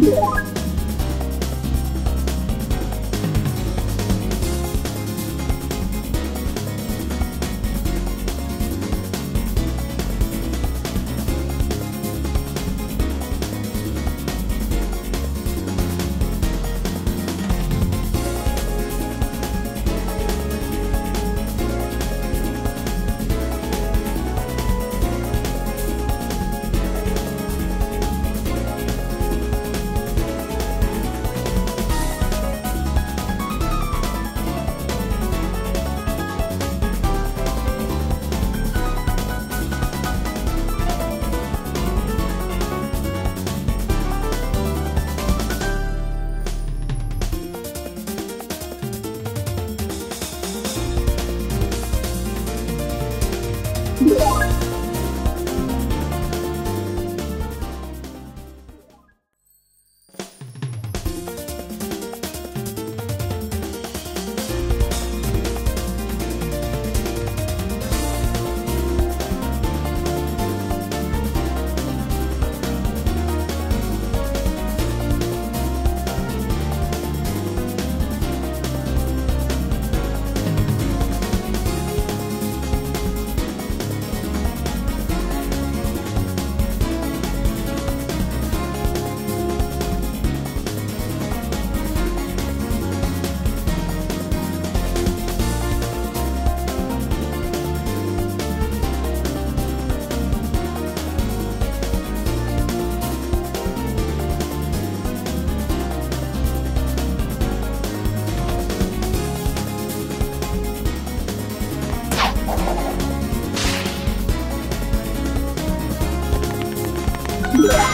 Yeah. Yeah!